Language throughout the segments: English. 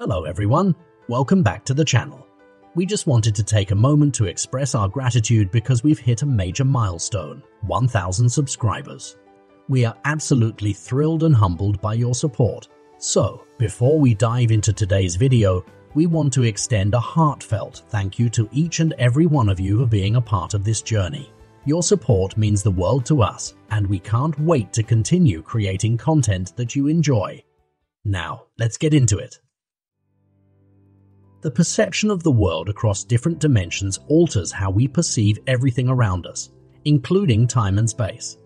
Hello everyone, welcome back to the channel. We just wanted to take a moment to express our gratitude because we've hit a major milestone 1000 subscribers. We are absolutely thrilled and humbled by your support. So, before we dive into today's video, we want to extend a heartfelt thank you to each and every one of you for being a part of this journey. Your support means the world to us, and we can't wait to continue creating content that you enjoy. Now, let's get into it. The perception of the world across different dimensions alters how we perceive everything around us, including time and space.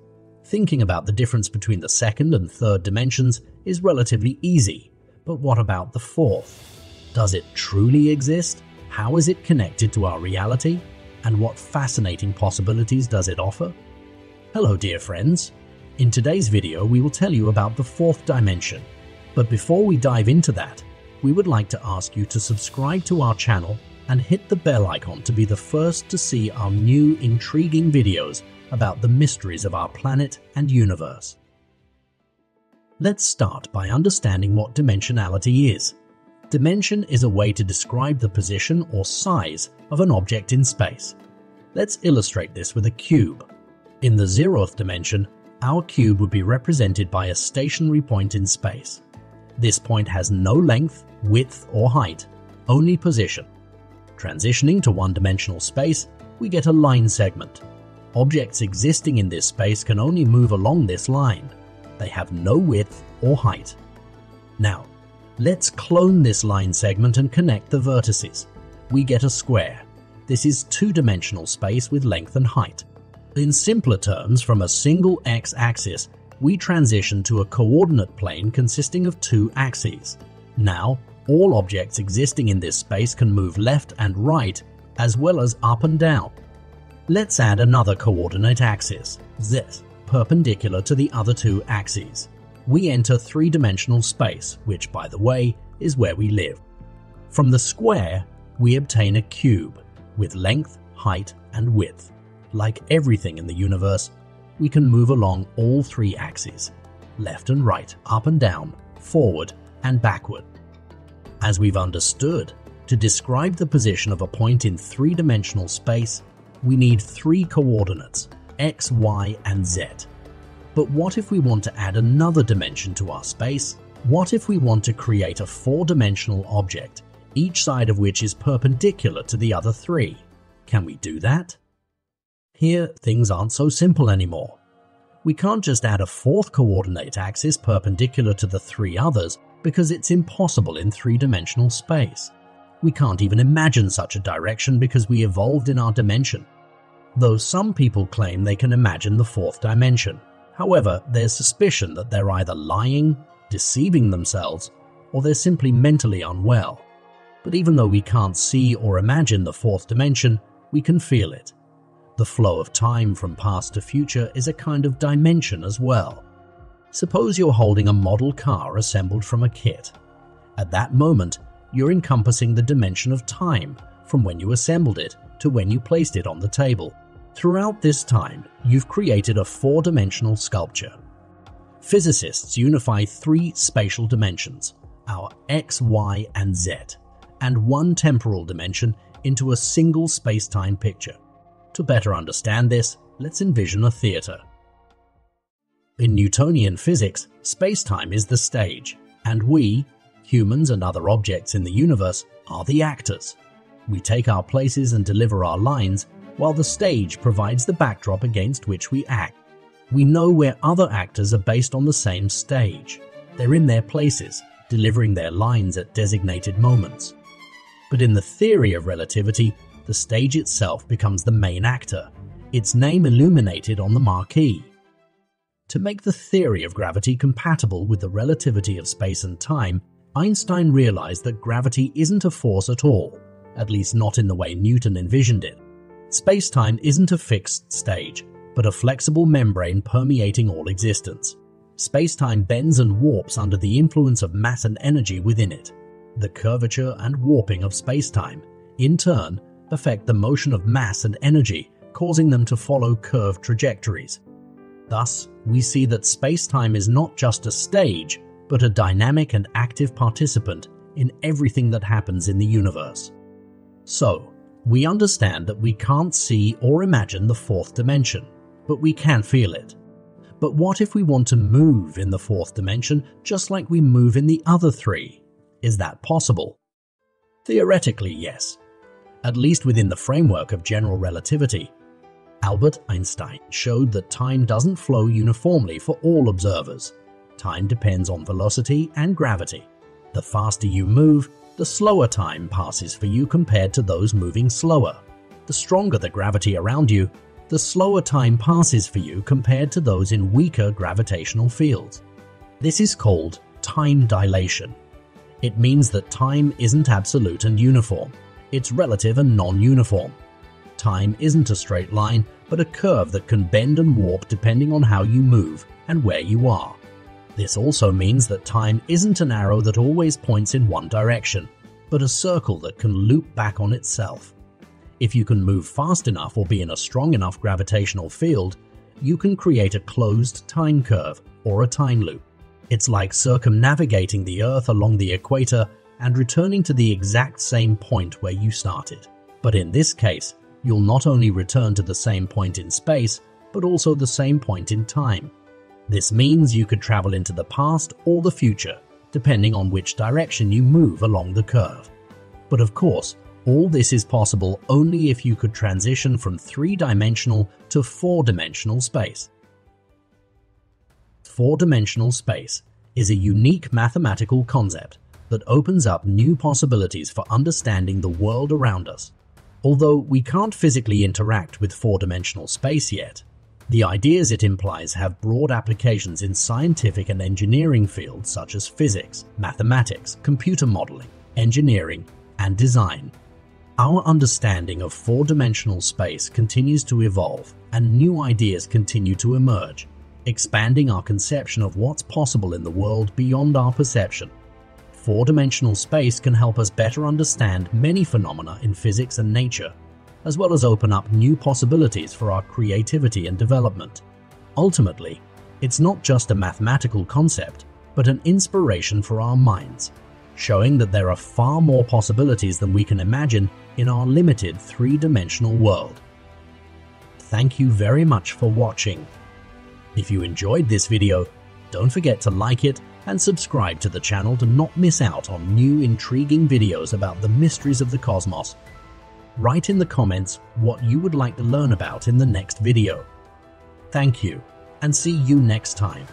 Thinking about the difference between the second and third dimensions is relatively easy, but what about the fourth? Does it truly exist? How is it connected to our reality? And what fascinating possibilities does it offer? Hello, dear friends. In today's video, we will tell you about the fourth dimension. But before we dive into that, we would like to ask you to subscribe to our channel and hit the bell icon to be the first to see our new intriguing videos about the mysteries of our planet and universe. Let's start by understanding what dimensionality is. Dimension is a way to describe the position or size of an object in space. Let's illustrate this with a cube. In the zeroth dimension, our cube would be represented by a stationary point in space. This point has no length, width, or height, only position. Transitioning to one-dimensional space, we get a line segment. Objects existing in this space can only move along this line. They have no width or height. Now, let's clone this line segment and connect the vertices. We get a square. This is two-dimensional space with length and height. In simpler terms, from a single x-axis, we transition to a coordinate plane consisting of two axes. Now, all objects existing in this space can move left and right, as well as up and down. Let's add another coordinate axis, z, perpendicular to the other two axes. We enter three-dimensional space, which, by the way, is where we live. From the square, we obtain a cube, with length, height, and width. Like everything in the universe, we can move along all three axes left and right, up and down, forward and backward. As we've understood, to describe the position of a point in three dimensional space, we need three coordinates x, y, and z. But what if we want to add another dimension to our space? What if we want to create a four dimensional object, each side of which is perpendicular to the other three? Can we do that? Here, things aren't so simple anymore. We can't just add a fourth coordinate axis perpendicular to the three others because it's impossible in three-dimensional space. We can't even imagine such a direction because we evolved in our dimension. Though some people claim they can imagine the fourth dimension. However, there's suspicion that they're either lying, deceiving themselves, or they're simply mentally unwell. But even though we can't see or imagine the fourth dimension, we can feel it. The flow of time from past to future is a kind of dimension as well. Suppose you're holding a model car assembled from a kit. At that moment, you're encompassing the dimension of time from when you assembled it to when you placed it on the table. Throughout this time, you've created a four-dimensional sculpture. Physicists unify three spatial dimensions, our x, y, and z, and one temporal dimension into a single space-time picture. To better understand this, let's envision a theatre. In Newtonian physics, space-time is the stage, and we, humans and other objects in the universe, are the actors. We take our places and deliver our lines, while the stage provides the backdrop against which we act. We know where other actors are based on the same stage. They're in their places, delivering their lines at designated moments. But in the theory of relativity, the stage itself becomes the main actor, its name illuminated on the marquee. To make the theory of gravity compatible with the relativity of space and time, Einstein realized that gravity isn't a force at all, at least not in the way Newton envisioned it. Space-time isn't a fixed stage, but a flexible membrane permeating all existence. Space-time bends and warps under the influence of mass and energy within it. The curvature and warping of space-time, in turn, affect the motion of mass and energy, causing them to follow curved trajectories. Thus, we see that space-time is not just a stage, but a dynamic and active participant in everything that happens in the universe. So, we understand that we can't see or imagine the fourth dimension, but we can feel it. But what if we want to move in the fourth dimension just like we move in the other three? Is that possible? Theoretically, yes. At least within the framework of general relativity. Albert Einstein showed that time doesn't flow uniformly for all observers. Time depends on velocity and gravity. The faster you move, the slower time passes for you compared to those moving slower. The stronger the gravity around you, the slower time passes for you compared to those in weaker gravitational fields. This is called time dilation. It means that time isn't absolute and uniform, it's relative and non uniform. Time isn't a straight line, but a curve that can bend and warp depending on how you move and where you are. This also means that time isn't an arrow that always points in one direction, but a circle that can loop back on itself. If you can move fast enough or be in a strong enough gravitational field, you can create a closed time curve or a time loop. It's like circumnavigating the Earth along the equator and returning to the exact same point where you started. But in this case, you'll not only return to the same point in space, but also the same point in time. This means you could travel into the past or the future, depending on which direction you move along the curve. But of course, all this is possible only if you could transition from three dimensional to four dimensional space. Four dimensional space is a unique mathematical concept that opens up new possibilities for understanding the world around us. Although we can't physically interact with four dimensional space yet, the ideas it implies have broad applications in scientific and engineering fields such as physics, mathematics, computer modeling, engineering, and design. Our understanding of four dimensional space continues to evolve, and new ideas continue to emerge, expanding our conception of what's possible in the world beyond our perception. Four dimensional space can help us better understand many phenomena in physics and nature as well as open up new possibilities for our creativity and development. Ultimately, it's not just a mathematical concept, but an inspiration for our minds, showing that there are far more possibilities than we can imagine in our limited three dimensional world. Thank you very much for watching. If you enjoyed this video, don't forget to like it and subscribe to the channel to not miss out on new intriguing videos about the mysteries of the cosmos write in the comments what you would like to learn about in the next video. Thank you, and see you next time.